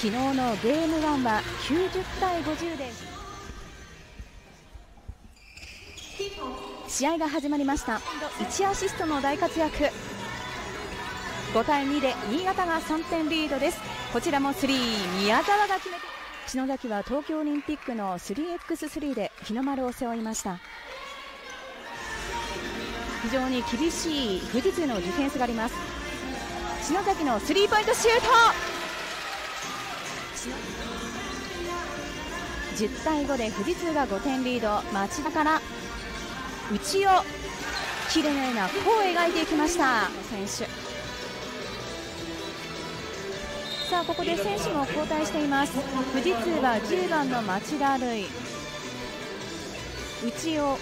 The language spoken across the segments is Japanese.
昨日のゲーム1は90対50で試合が始まりました。1アシストの大活躍。5対2で新潟が3点リードです。こちらも3宮澤が決めて。篠崎は東京オリンピックの 3x3 で日の丸を背負いました。非常に厳しい富士通のディフェンスがあります。篠崎のスリーポイントシュート。10対5で富士通が5点リード町田から内を綺麗な弧を描いていきました選手。さあここで選手も交代しています。富士通は10番の町田瑠唯。内尾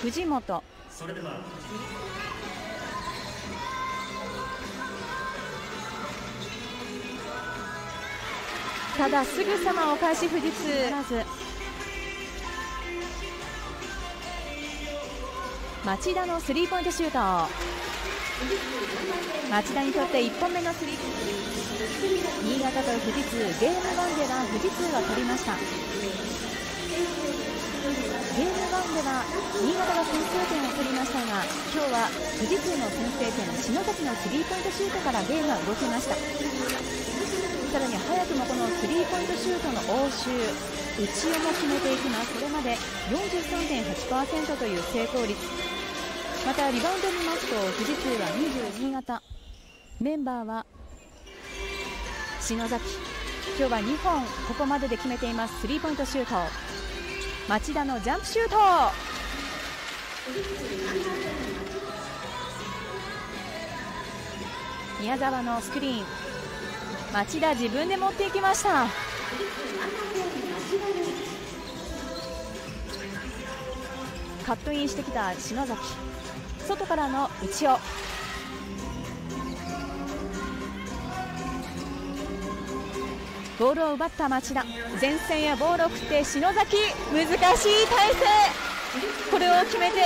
藤本。ただすぐさまお返し富士通まず町田のスリーポイントシュート町田にとって1本目のスリー新潟と富士通ゲーム1では富士通が取りましたゲーム1では新潟が先制点を取りましたが今日は富士通の先制点篠崎のスリーポイントシュートからゲームは動きましたさらに早くもこのスリーポイントシュートの応酬内尾も決めていきます。これまで43.8%という成功率。またリバウンド見ますと富士通は20新潟メンバーは篠崎。今日は2本ここまでで決めています。スリーポイントシュート。町田のジャンプシュート。宮澤のスクリーン。町田自分で持っていきました。カットインしてきた篠崎。外からの内尾ボールを奪った町田。前線へボールを振って篠崎。難しい体勢。これを決めて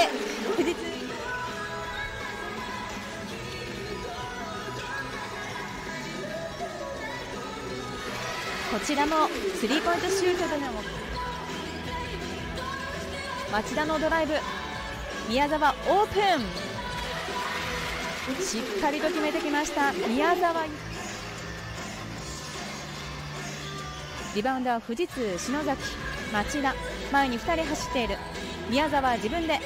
こちらもスリーポイントシュートでの町田のドライブ宮澤オープン。しっかりと決めてきました。宮澤リバウンドは富士通、篠崎、町田。前に2人走っている。宮澤自分で。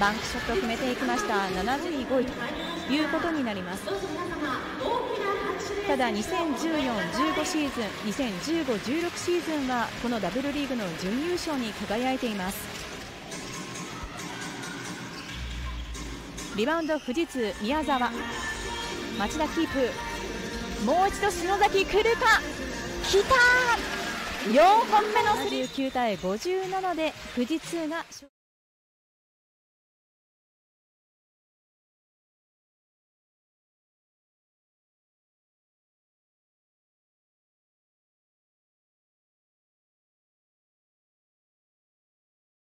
バンクショットを決めていきました。75位ということになります。ただ2014-15シーズン2015-16シーズンはこのダブルリーグの準優勝に輝いています。リバウンド富士通宮澤町田キープ。もう一度篠崎来るか？来た4本目の39対57で富士通が